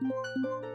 Música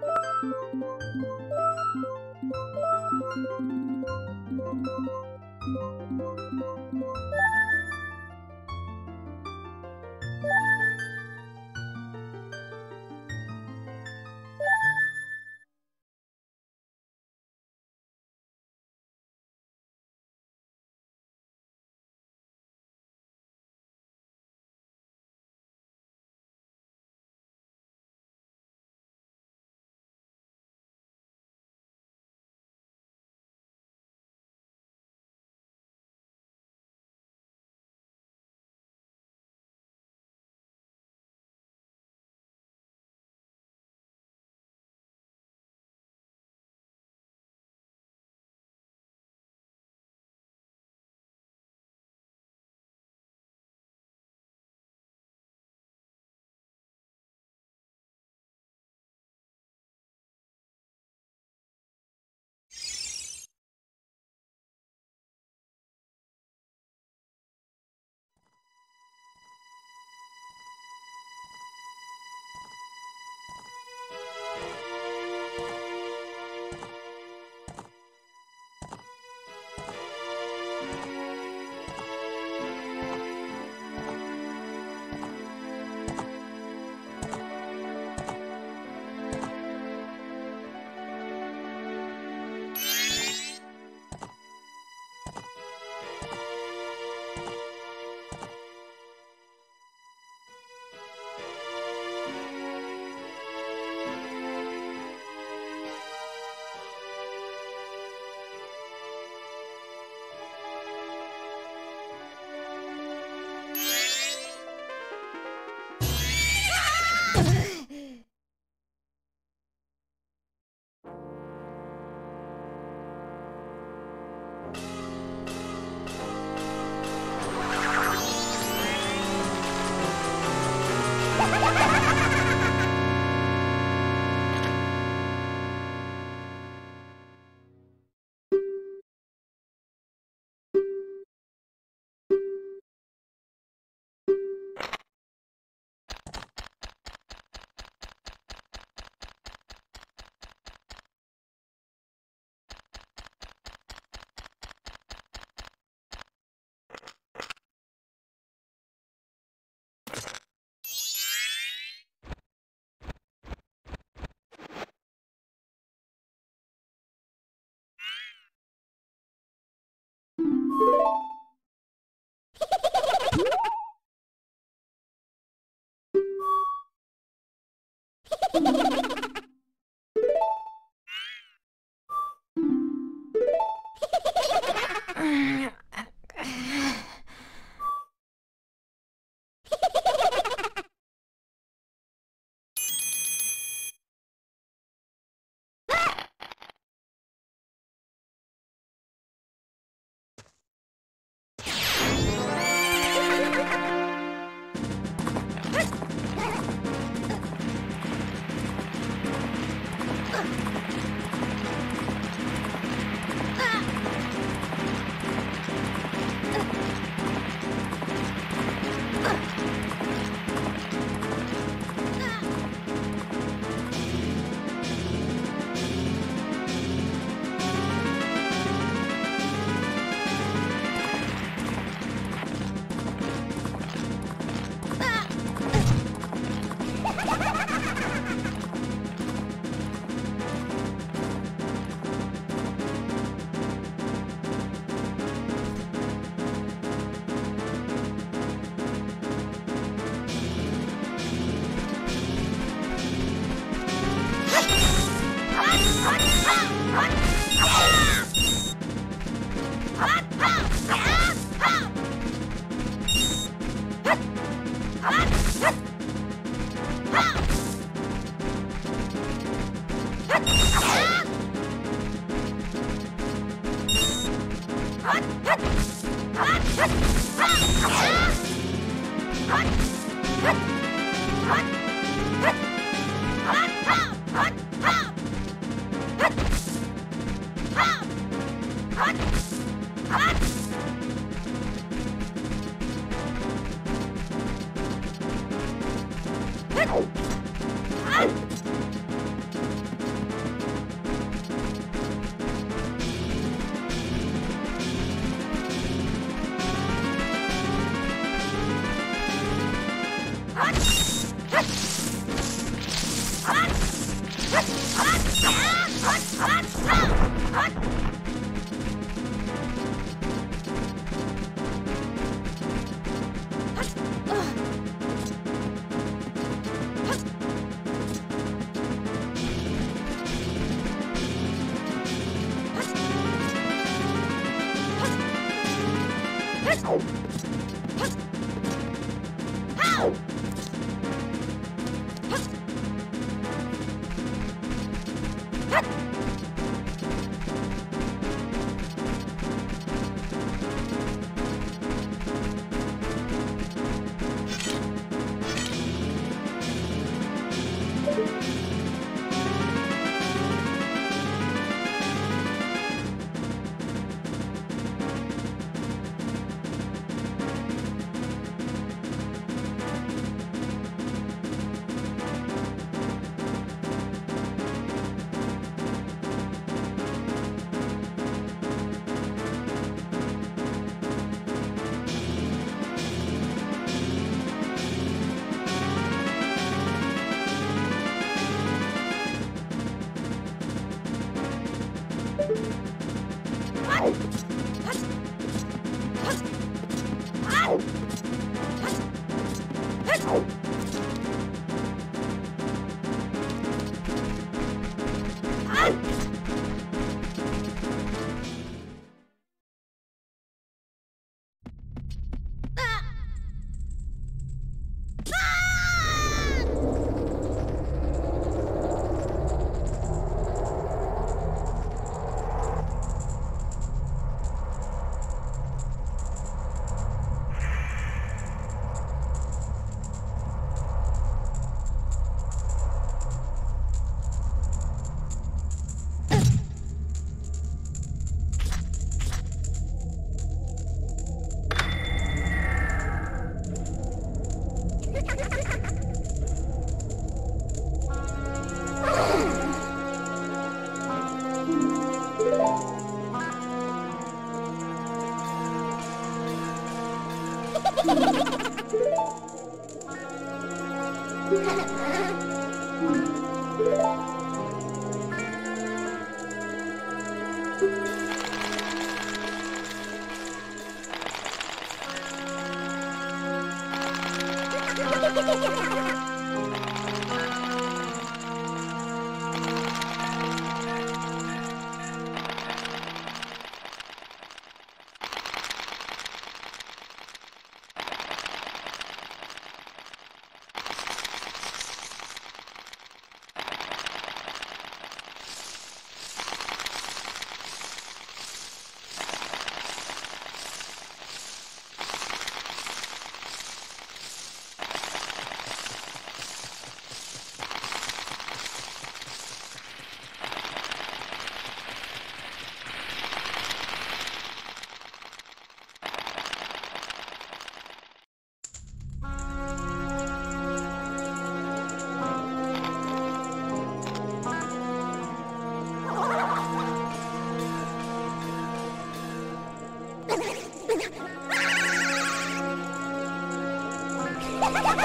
Whoop.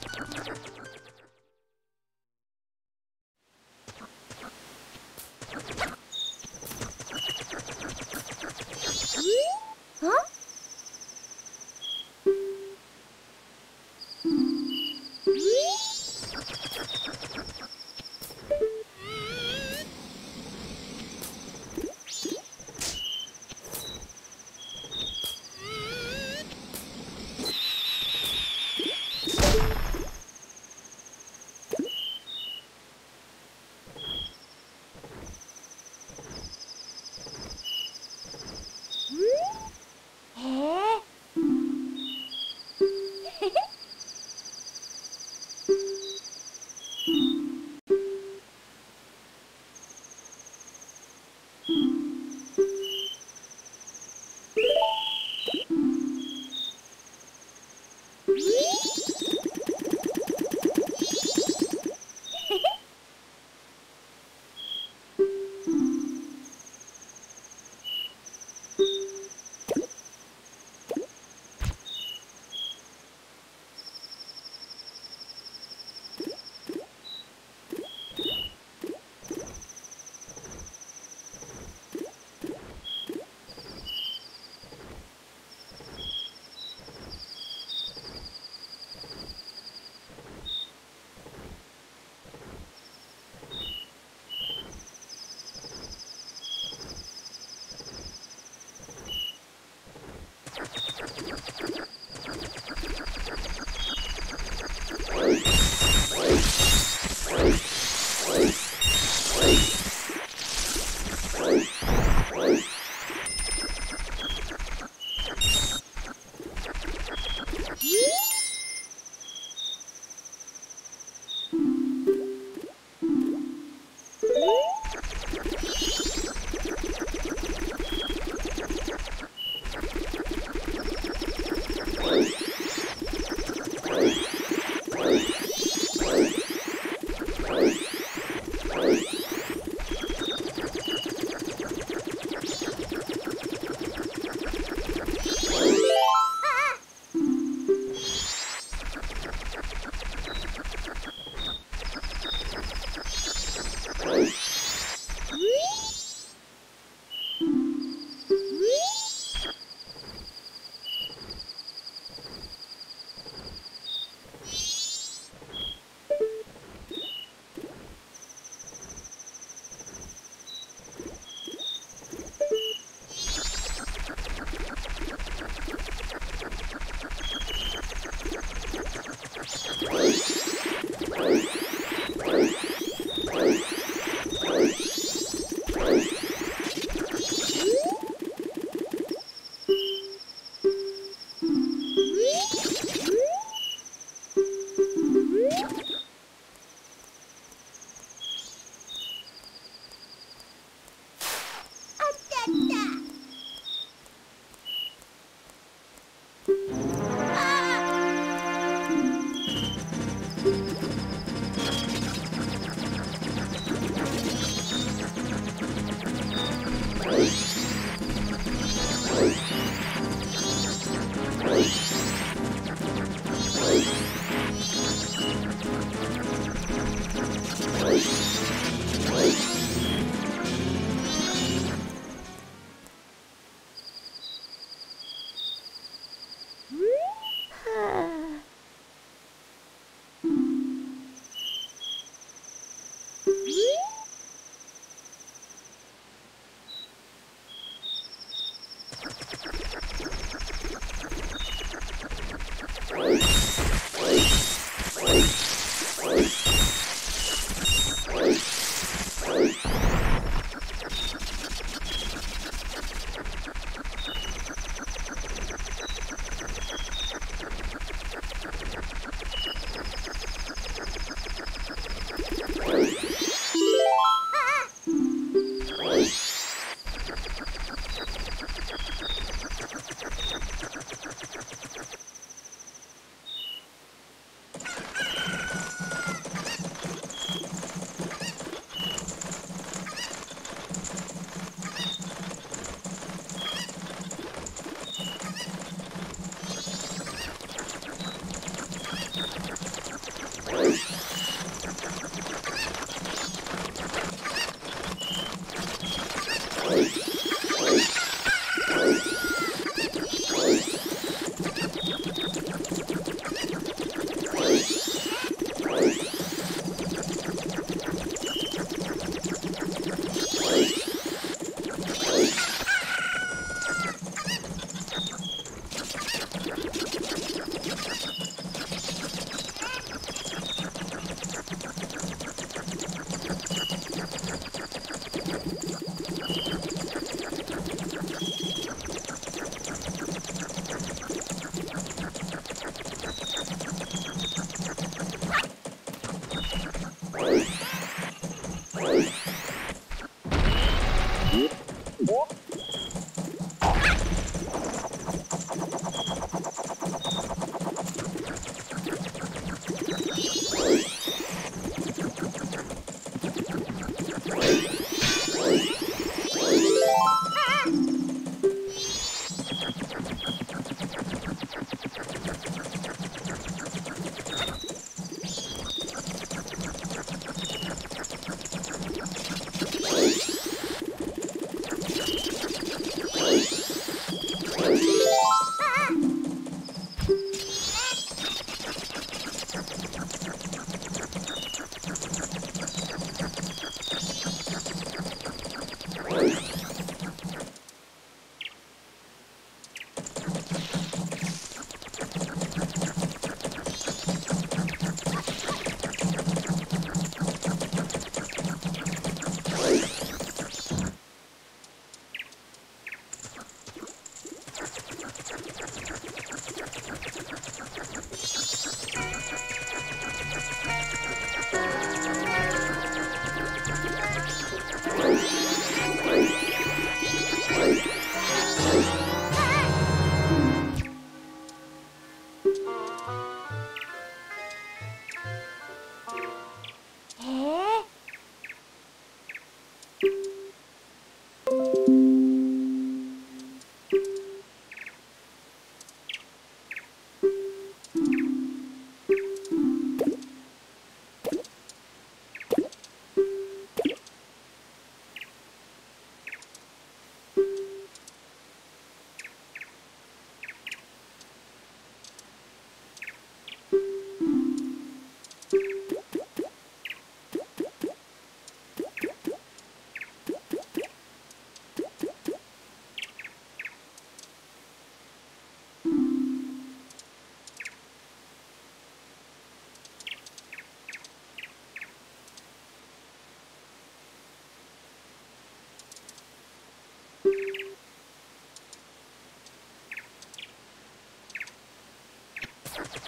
Thank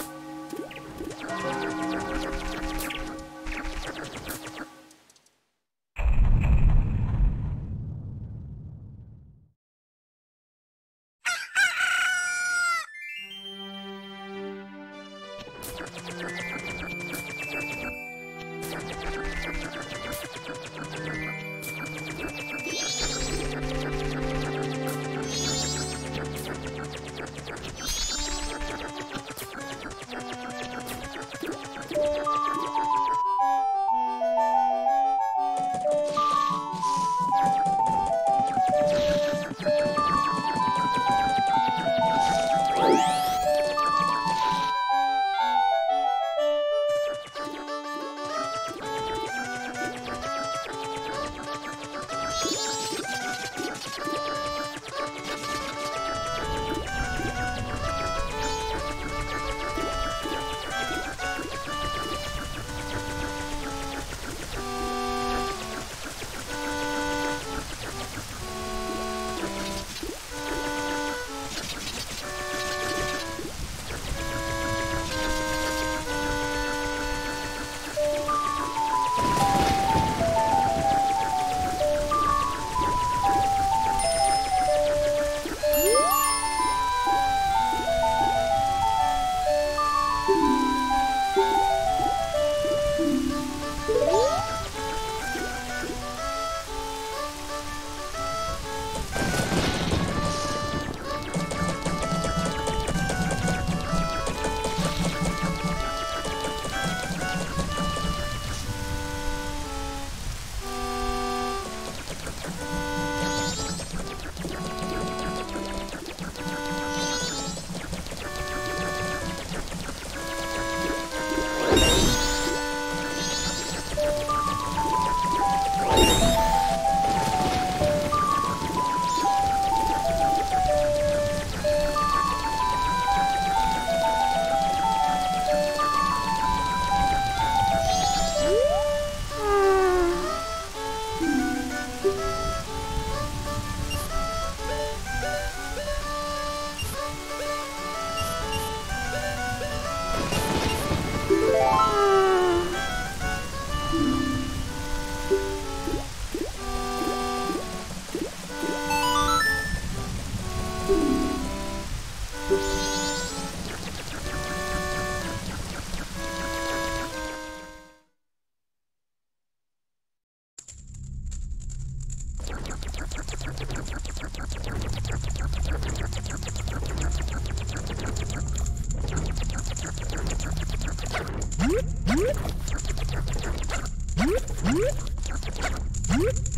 you.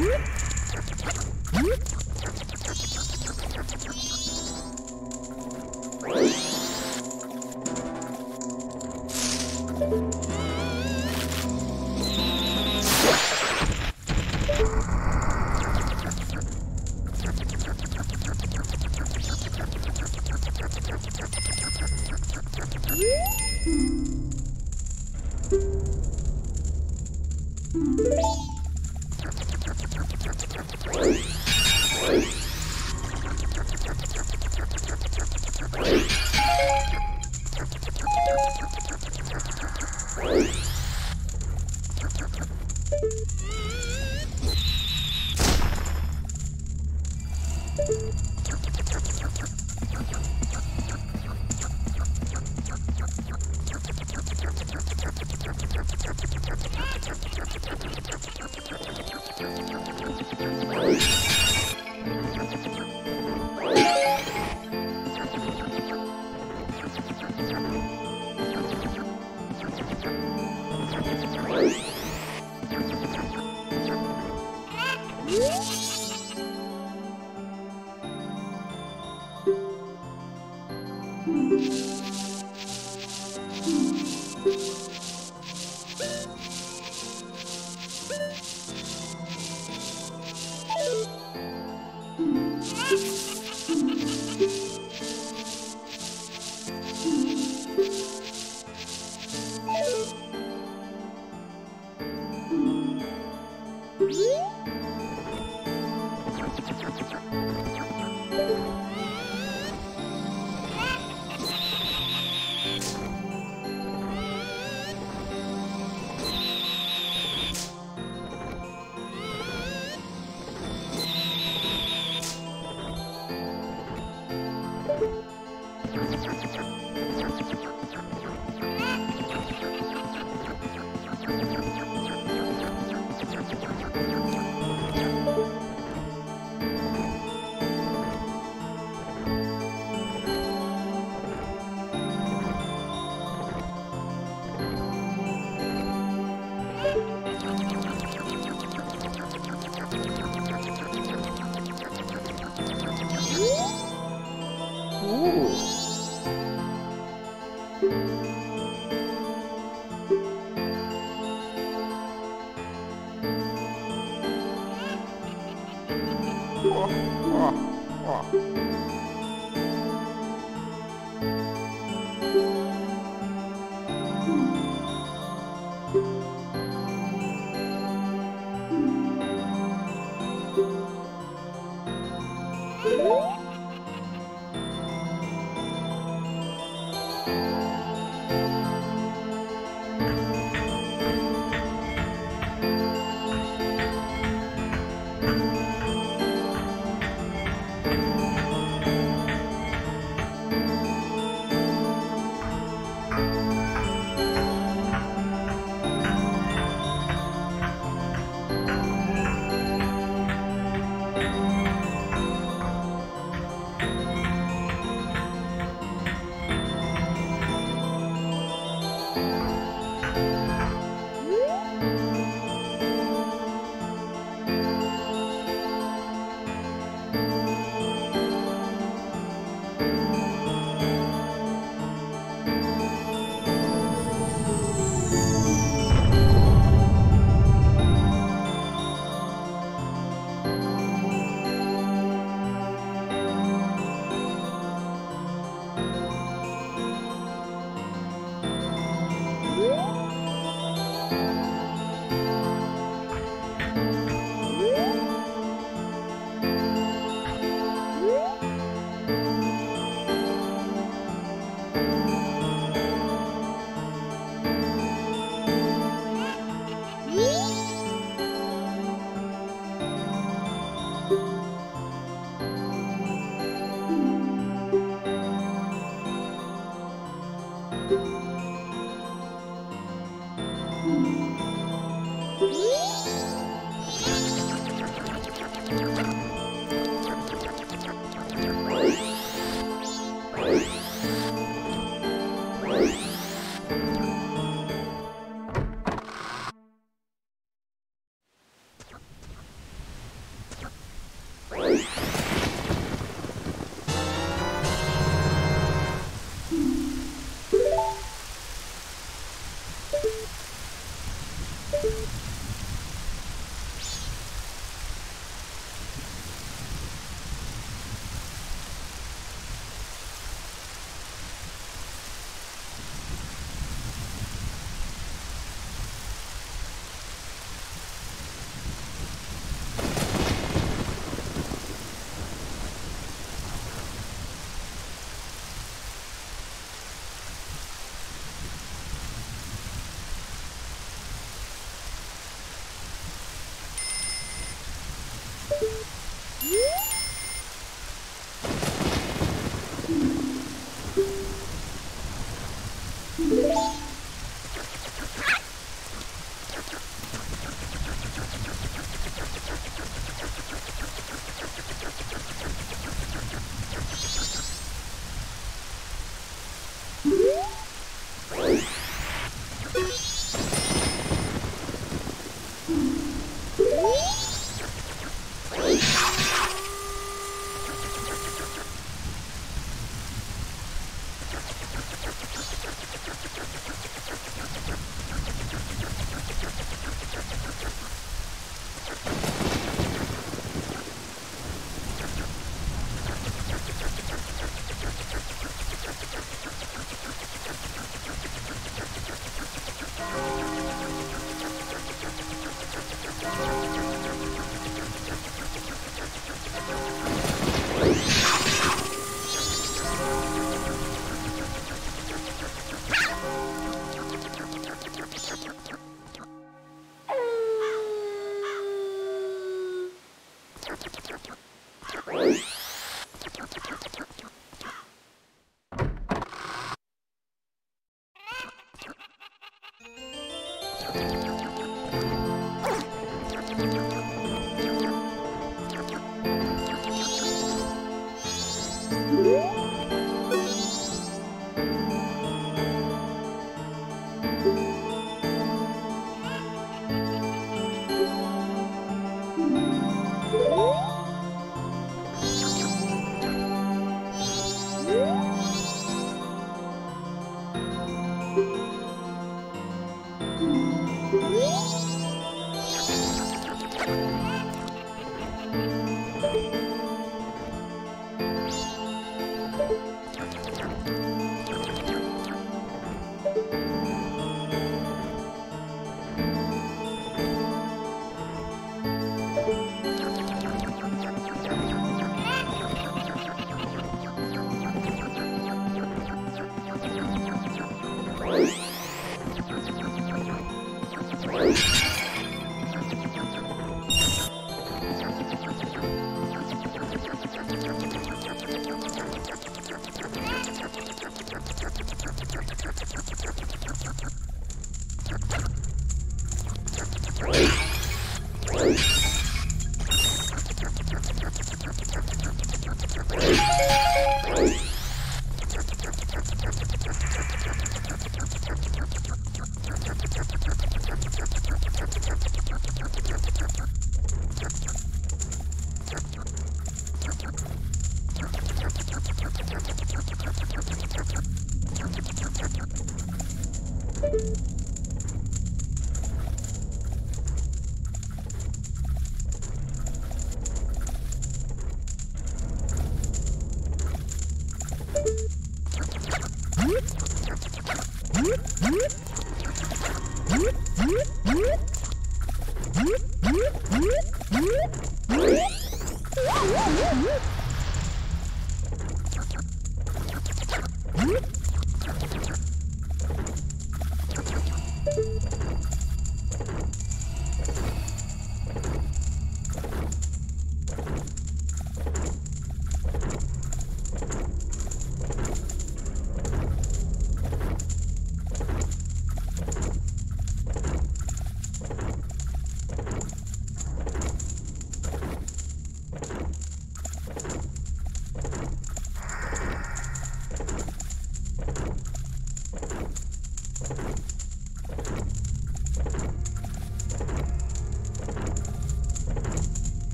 You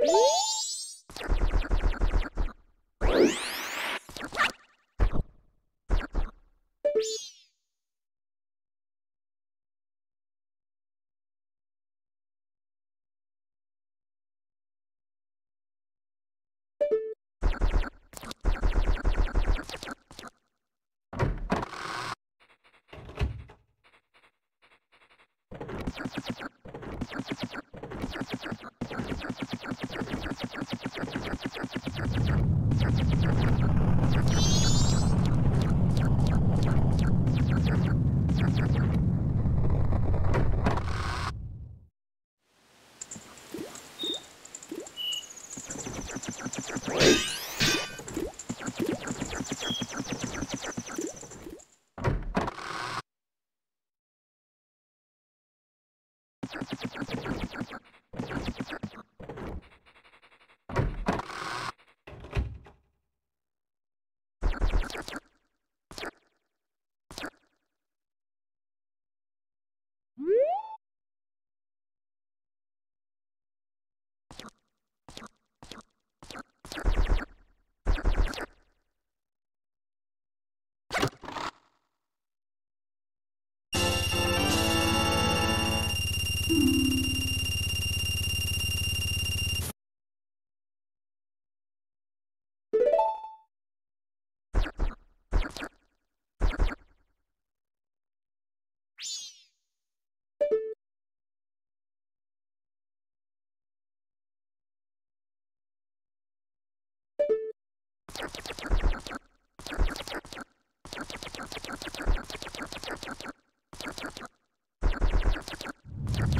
Please?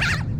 Ah!